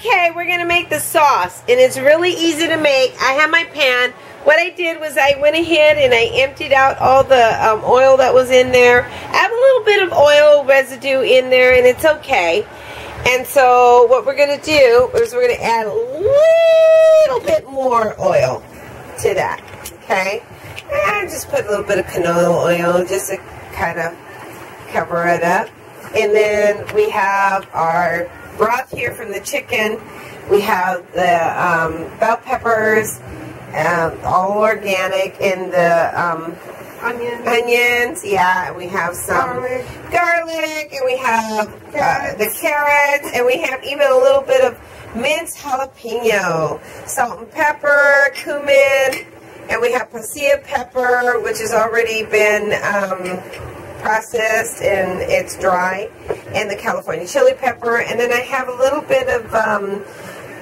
Okay, we're gonna make the sauce, and it's really easy to make. I have my pan. What I did was I went ahead and I emptied out all the um, oil that was in there. I have a little bit of oil residue in there, and it's okay. And so what we're gonna do is we're gonna add a little bit more oil to that. Okay, and just put a little bit of canola oil just to kind of cover it up. And then we have our broth here from the chicken. We have the um, bell peppers, um, all organic, and the um, Onion. onions. Yeah, we have some Garlic. garlic, and we have uh, the carrots, and we have even a little bit of minced jalapeno, salt and pepper, cumin, and we have pasilla pepper, which has already been um, processed and it's dry, and the California chili pepper, and then I have a little bit of um,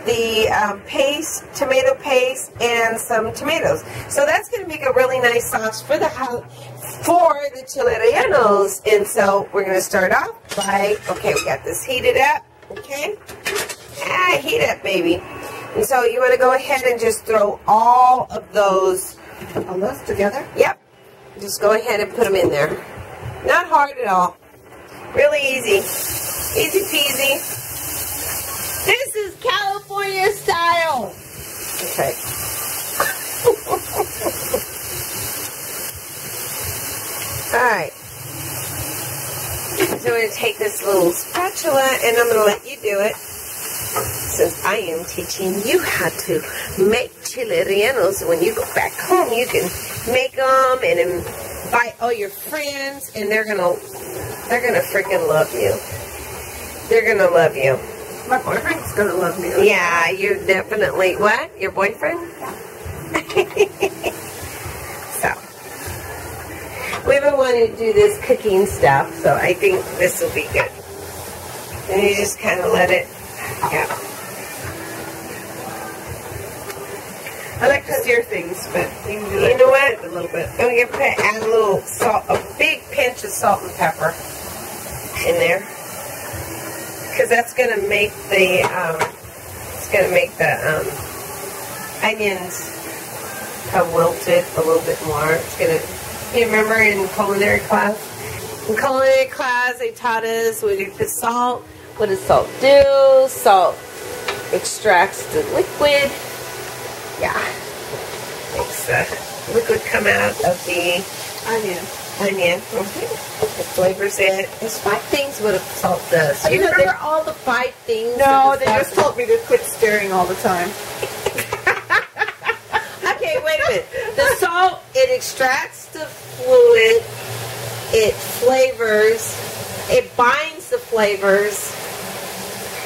the um, paste, tomato paste, and some tomatoes. So that's going to make a really nice sauce for the for the chile rellenos. And so we're going to start off by, okay, we got this heated up, okay? Ah, heat up, baby. And so you want to go ahead and just throw all of those, All those together. yep, just go ahead and put them in there. Not hard at all. Really easy. Easy peasy. This is California style. Okay. All right. So I'm going to take this little spatula and I'm going to let you do it since I am teaching you how to make chile rellenos. When you go back home, you can make them and invite all your friends, and they're gonna they're gonna freaking love you. They're gonna love you. My boyfriend's gonna love me. Yeah, you're definitely what? Your boyfriend? yeah. so we've been wanting to do this cooking stuff, so I think this will be good. And you just kind of let it, yeah. I like to sear things, but you You know what? a little bit. I'm gonna add a little salt, a big pinch of salt and pepper in there, because that's gonna make the um, it's gonna make the um, onions have wilted a little bit more. It's gonna. You remember in culinary class? In culinary class, they taught us we could put salt. What does salt do? Salt extracts the liquid. Yeah, makes the liquid come out of the Onion. onion. Mm-hmm. It flavors it. There's five things what a salt does. You You know, remember all the five things? No, they just told me to quit staring all the time. Okay, wait a minute. The salt it extracts the fluid. It flavors. It binds the flavors.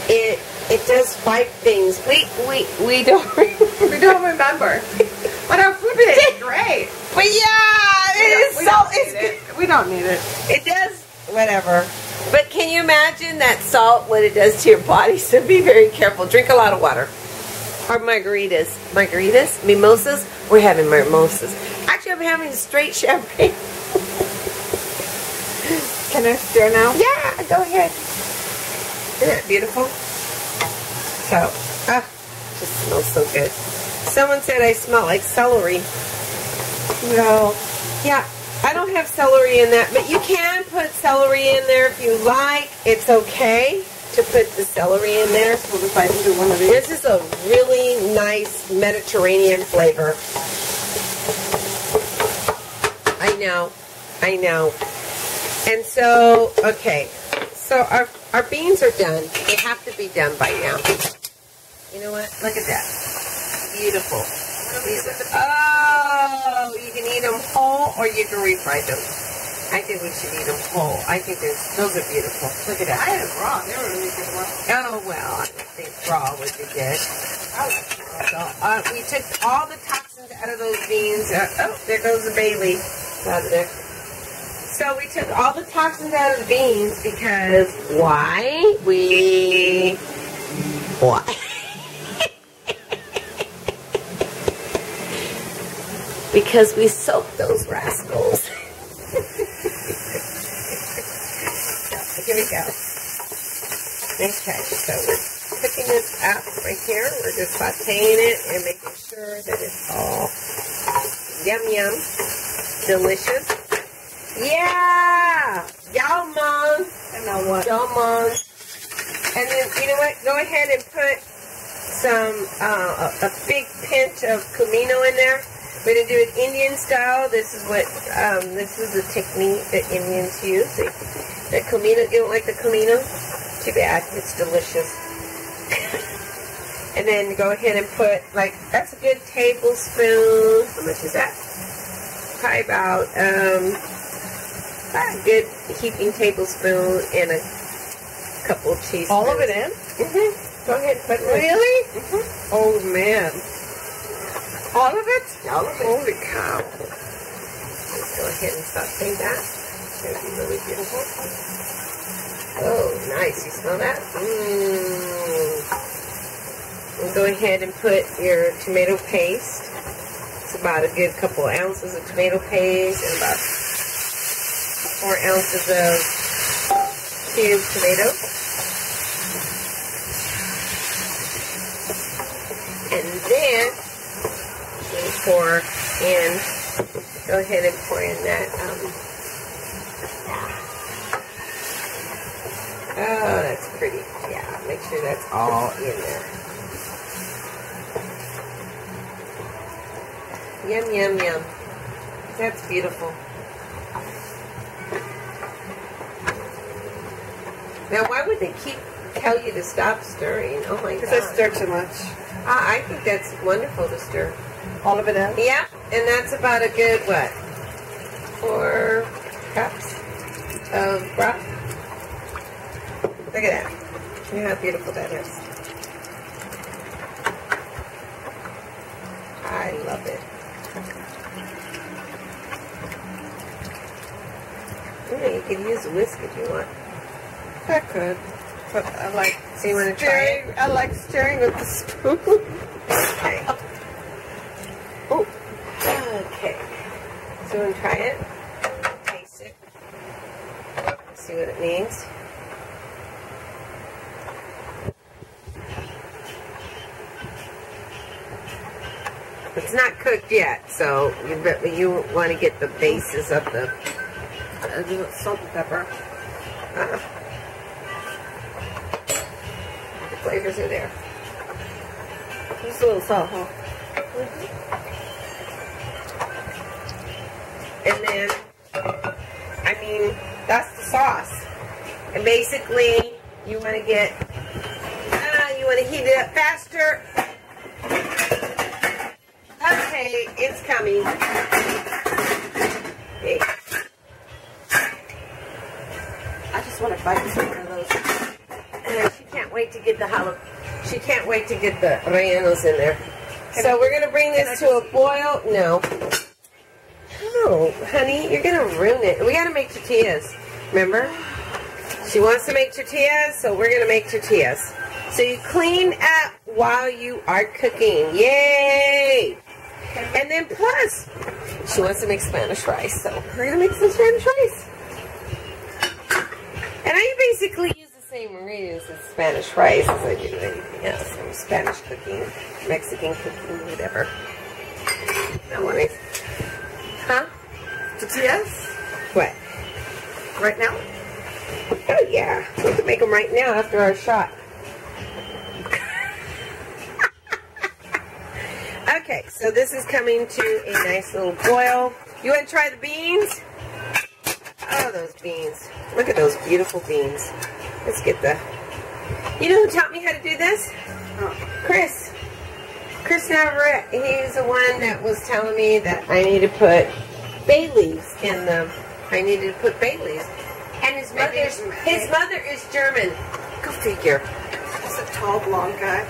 It it does five things. We we we don't. We don't remember. But our food is great. But yeah, We it don't- is don't It's. We don't need it. It does whatever. But can you imagine that salt, what it does to your body? So be very careful. Drink a lot of water. Or margaritas. Margaritas? Mimosas? We're having mimosas. Actually, I'm having straight champagne. Can I stir now? Yeah, go ahead. Isn't that beautiful? So, just smells so good. Someone said I smell like celery. No. Yeah, I don't have celery in that, but you can put celery in there if you like. It's okay to put the celery in there. We'll. This is a really nice Mediterranean flavor. I know. I know. And so, okay. So our, our beans are done. They have to be done by now. You know what? Look at that. Beautiful. Oh, you can eat them whole or you can refry them. I think we should eat them whole. I think they're, those are beautiful. Look at that. I had it raw. They were really good raw. Oh, well, I think raw would be good. So uh, we took all the toxins out of those beans. Uh, oh, there goes the bay leaf out of there. So we took all the toxins out of the beans because why? We why? Because we soaked those rascals. Here we go. Okay, so we're cooking this up right here. We're just sauteing it and making sure that it's all yum yum, delicious. Yeah, yum man, I yum man. And then you know what? Go ahead and put some uh, a, a big pinch of cumino in there. We're gonna do it Indian style. This is what um, this is the technique that Indians use. They, the cumino. You don't like the cumino? Too bad. It's delicious. and then go ahead and put like that's a good tablespoon. How much is that? Probably about um, a good heaping tablespoon and a couple of teaspoons. All of it in? Mm-hmm. Go ahead, put it in. Really? Mm-hmm. Oh man. All of it? All of it. Holy cow. Let's go ahead and start saute that. It's going to be really beautiful. Oh, nice. You smell that? Mmm. And go ahead and put your tomato paste. It's about a good couple ounces of tomato paste and about four ounces of cubed tomato. And then we pour in, go ahead and pour in that, um, oh, that's pretty. Yeah, make sure that's all in there. Yum, yum, yum. That's beautiful. Now, why would they keep tell you to stop stirring? Oh my god. Because I stir too much. Ah, I think that's wonderful to stir. All of it in? Yeah, and that's about a good, what, four cups of broth? Look at that. Look how beautiful that is. I love it. Yeah, you can use a whisk if you want. I could. But I like So you want to try it? I like stirring with the spoon. Okay. Oh, okay. So you want to try it? Taste it. See what it means. It's not cooked yet, so you you want to get the basis of the salt and pepper. uh, the flavors are there. Just a little salt, huh? And then, I mean, that's the sauce. And basically, you want to get, uh, you want to heat it up faster. Okay, it's coming. Okay. I just want to bite some of those. Uh, she can't wait to get the jalap. She can't wait to get the rellenos in there. so we're gonna bring this to a boil. No. No, honey, you're gonna ruin it. We gotta make tortillas. Remember? She wants to make tortillas, so we're gonna make tortillas. So you clean up while you are cooking. Yay! And then plus, she wants to make Spanish rice, so we're gonna make some Spanish rice. And I basically use the same ingredients as Spanish rice as I do anything else. Spanish cooking, Mexican cooking, whatever. No worries. Huh? Tortillas? What? Right now? Oh yeah, we can make them right now after our shot. okay, so this is coming to a nice little boil. You want to try the beans? Oh, those beans. Look at those beautiful beans. Let's get the... You know who taught me how to do this? Oh. Chris. Chris Navarrete. He's the one that was telling me that I need to put bay leaves in the... I needed to put bay leaves. And his mother's... His mother is German. Go figure. He's a tall blonde guy.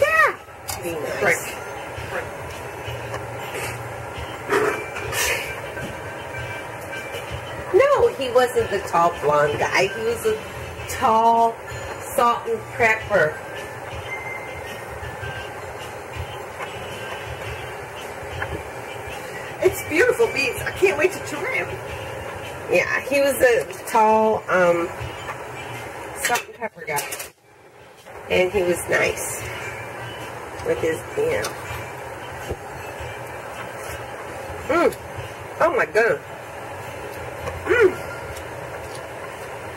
Yeah. Be nice. Right. No, he wasn't the tall blonde guy. He was a tall salt and pepper. Beautiful beans. I can't wait to try them. Yeah, he was a tall um, salt and pepper guy. And he was nice with his, you know. Mmm. Oh my god. Mmm.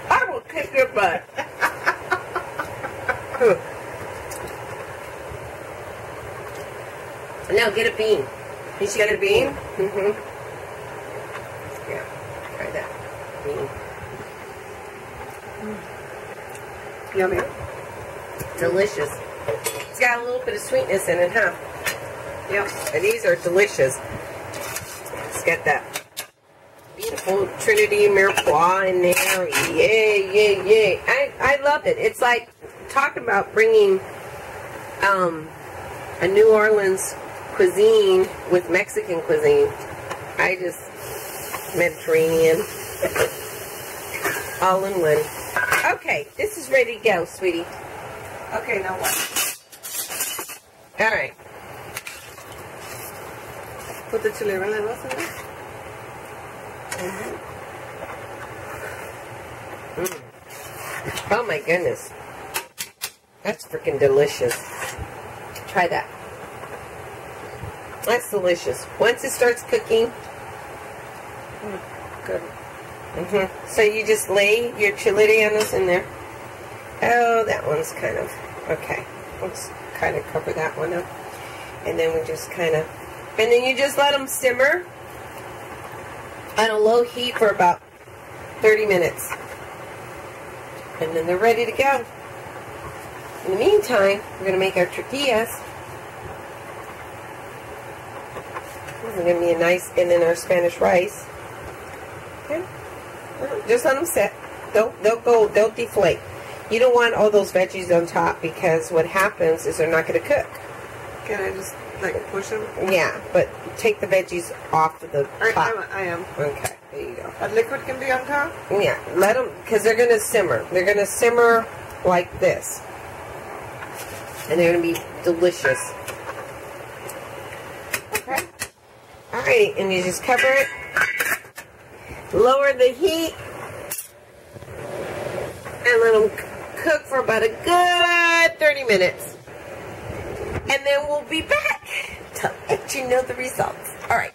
I will kick your butt. now get a bean. You get a bean? Mm-hmm. Yeah, try that. Bean. Yummy. Delicious. It's got a little bit of sweetness in it, huh? Yep. And these are delicious. Let's get that beautiful Trinity Mirepoix in there. Yay, yay, yay. I, I love it. It's like talking about bringing um, a New Orleans cuisine with Mexican cuisine. I just, Mediterranean. All in one. Okay, this is ready to go, sweetie. Okay, now what? All right. Put the chile rellenos in there. Mm-hmm. Oh my goodness. That's freaking delicious. Try that. That's delicious. Once it starts cooking, Good. hmm so you just lay your chileanos in there. Oh, that one's kind of, okay. Let's kind of cover that one up. And then we just kind of, and then you just let them simmer on a low heat for about 30 minutes. And then they're ready to go. In the meantime, we're going to make our tortillas. Going to be a nice, and then our Spanish rice. Okay. Just let them set. They'll, they'll go, they'll deflate. You don't want all those veggies on top because what happens is they're not going to cook. Can I just, like, push them? Yeah, but take the veggies off of the I, top. I, I am. Okay, there you go. But liquid can be on top? Yeah, let them, because they're going to simmer. They're going to simmer like this. And they're going to be delicious. Okay. Alright, and you just cover it. Lower the heat. And let them cook for about a good 30 minutes. And then we'll be back to let you know the results. Alright.